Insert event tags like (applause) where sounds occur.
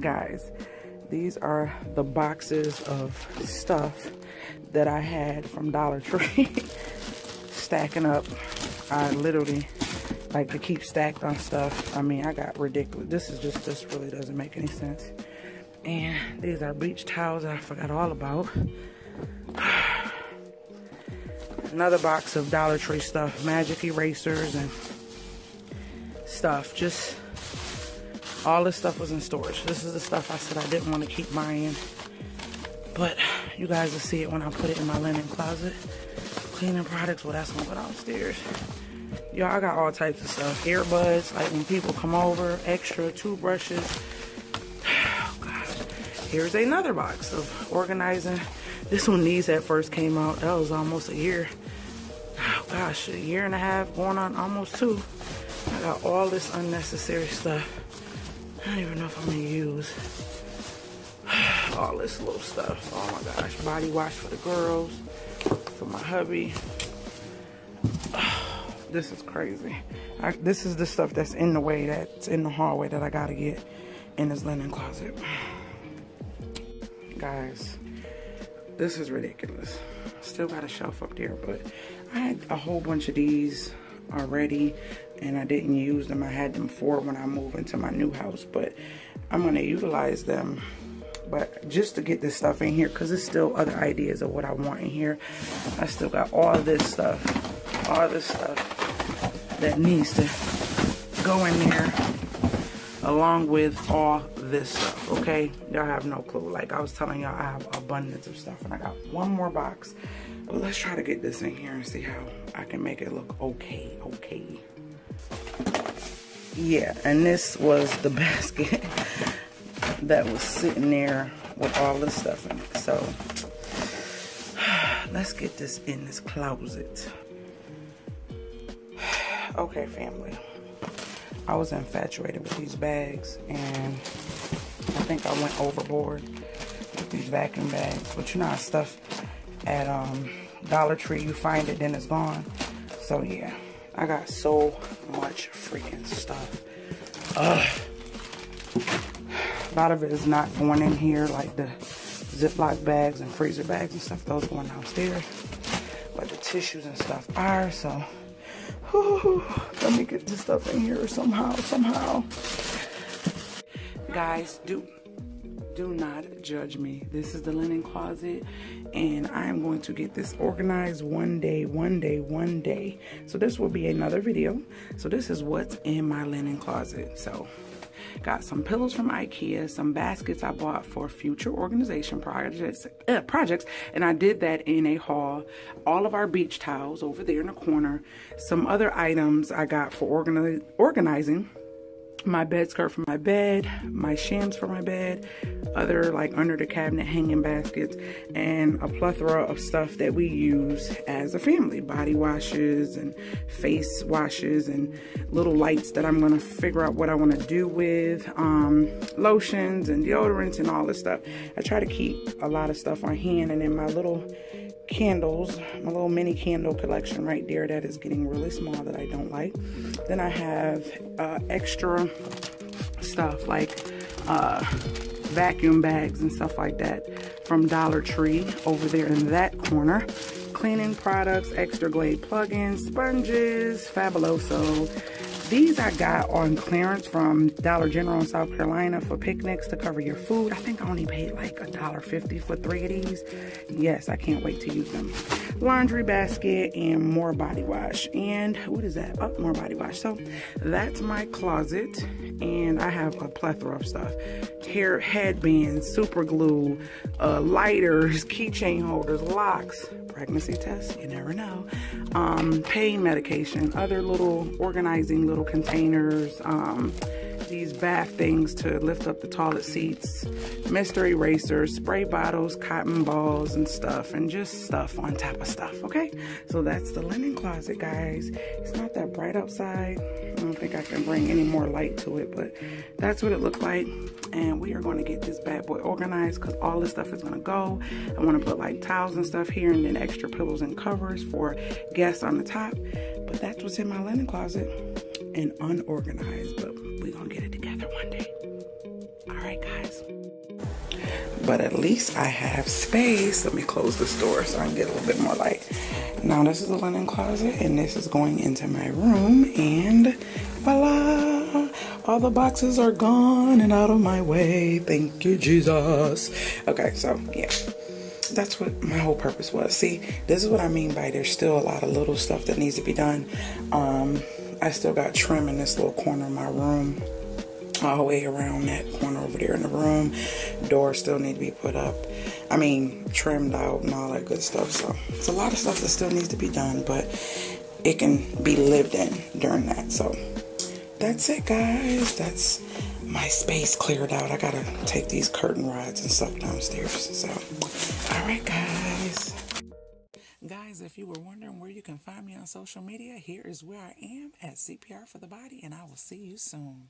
guys these are the boxes of stuff that I had from Dollar Tree (laughs) stacking up. I literally like to keep stacked on stuff. I mean I got ridiculous this is just this really doesn't make any sense. And these are beach towels I forgot all about. (sighs) Another box of Dollar Tree stuff magic erasers and stuff just all this stuff was in storage. This is the stuff I said I didn't want to keep buying. But you guys will see it when I put it in my linen closet. Cleaning products, well, that's gonna go downstairs. Y'all, I got all types of stuff. Earbuds, like when people come over, extra toothbrushes. (sighs) Oh, gosh. Here's another box of organizing. This one, these that first came out. That was almost a year. Oh, gosh, a year and a half, going on almost two. I got all this unnecessary stuff. I don't even know if I'm gonna use all this little stuff. Oh my gosh, body wash for the girls, for my hubby. (sighs) this is crazy. I, this is the stuff that's in the way, that's in the hallway that I gotta get in this linen closet. (sighs) Guys, this is ridiculous. Still got a shelf up there, but I had a whole bunch of these already and I didn't use them. I had them for when I move into my new house, but I'm gonna utilize them. But just to get this stuff in here, because there's still other ideas of what I want in here. I still got all this stuff, all this stuff that needs to go in there along with all this stuff, okay? Y'all have no clue. Like I was telling y'all, I have abundance of stuff and I got one more box. But let's try to get this in here and see how I can make it look okay, okay. Yeah and this was the (laughs) basket that was sitting there with all the stuff in it. So (sighs) let's get this in this closet. (sighs) Okay family. I was infatuated with these bags and I think I went overboard with these vacuum bags. But you know stuff at um, Dollar Tree you find it then it's gone so yeah I got so much freaking stuff. Ugh. A lot of it is not going in here, like the Ziploc bags and freezer bags and stuff. Those going downstairs. But the tissues and stuff are, so whew, let me get this stuff in here somehow, somehow. Guys, do do not judge me. This is the linen closet and I am going to get this organized one day, one day, one day. So this will be another video. So this is what's in my linen closet. So got some pillows from Ikea, some baskets I bought for future organization projects, uh, projects, and I did that in a haul. All of our beach towels over there in the corner. Some other items I got for organi organizing my bed skirt for my bed, my shams for my bed, other like under the cabinet hanging baskets, and a plethora of stuff that we use as a family. Body washes and face washes and little lights that I'm gonna figure out what I wanna do with, um, lotions and deodorants and all this stuff. I try to keep a lot of stuff on hand and in my little candles, my little mini candle collection right there that is getting really small that I don't like. Then I have uh, extra stuff like uh, vacuum bags and stuff like that from Dollar Tree over there in that corner. Cleaning products, extra glade plugins, sponges, Fabuloso, these I got on clearance from Dollar General in South Carolina for picnics to cover your food. I think I only paid like a dollar fifty for three of these. Yes, I can't wait to use them. Laundry basket and more body wash. And what is that? Oh, more body wash. So that's my closet. And I have a plethora of stuff. Hair headbands, super glue, uh, lighters, keychain holders, locks, pregnancy test, you never know. Um, pain medication, other little organizing little containers, um, these bath things to lift up the toilet seats, mystery erasers, spray bottles, cotton balls and stuff, and just stuff on top of stuff, okay? So that's the linen closet, guys. It's not that bright outside. I don't think I can bring any more light to it, but that's what it looked like. And we are going to get this bad boy organized because all this stuff is going to go. I want to put like towels and stuff here and then extra pillows and covers for guests on the top. But that's what's in my linen closet and unorganized, but we're to get it together one day. All right, guys. but at least I have space. Let me close this door so I can get a little bit more light. Now this is the linen closet and this is going into my room and voila, all the boxes are gone and out of my way. Thank you, Jesus. Okay, so yeah that's what my whole purpose was. See, this is what I mean by there's still a lot of little stuff that needs to be done. Um, I still got trim in this little corner of my room all the way around that corner over there in the room. Doors still need to be put up. I mean, trimmed out and all that good stuff. So it's a lot of stuff that still needs to be done, but it can be lived in during that. So that's it, guys. That's my space cleared out. I gotta take these curtain rods and stuff downstairs. So, all right, guys. If you were wondering where you can find me on social media, here is where I am at CPR for the Body, and I will see you soon.